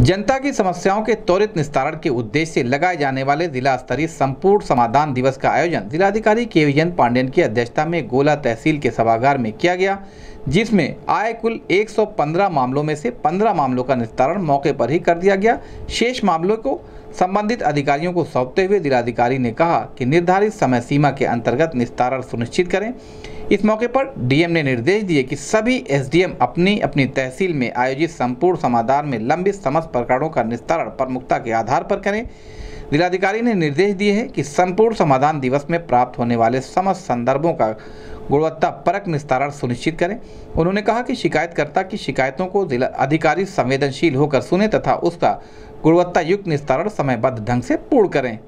जनता की समस्याओं के त्वरित निस्तारण के उद्देश्य से लगाए जाने वाले जिला स्तरीय संपूर्ण समाधान दिवस का आयोजन जिलाधिकारी के विजयन पांडेन की अध्यक्षता में गोला तहसील के सभागार में किया गया, जिसमें आए कुल 115 मामलों में से 15 मामलों का निस्तारण मौके पर ही कर दिया गया। शेष मामलों को संबंधित अधिकारियों को सौंपते हुए जिलाधिकारी ने कहा कि निर्धारित समय सीमा के अंतर्गत निस्तारण सुनिश्चित करें। इस मौके पर डीएम ने निर्देश दिए कि सभी एसडीएम अपनी अपनी तहसील में आयोजित संपूर्ण समाधान में लंबित समस्त प्रकरणों का निस्तारण प्रमुखता के आधार पर करें। जिलाधिकारी ने निर्देश दिए हैं कि संपूर्ण समाधान दिवस में प्राप्त होने वाले समस्त संदर्भों का गुणवत्ता परक निस्तारण सुनिश्चित करें। उन्होंने कहा कि शिकायतकर्ता की शिकायतों को जिला अधिकारी संवेदनशील होकर सुने तथा उसका गुणवत्ता युक्त निस्तारण समयबद्ध ढंग से पूर्ण करें।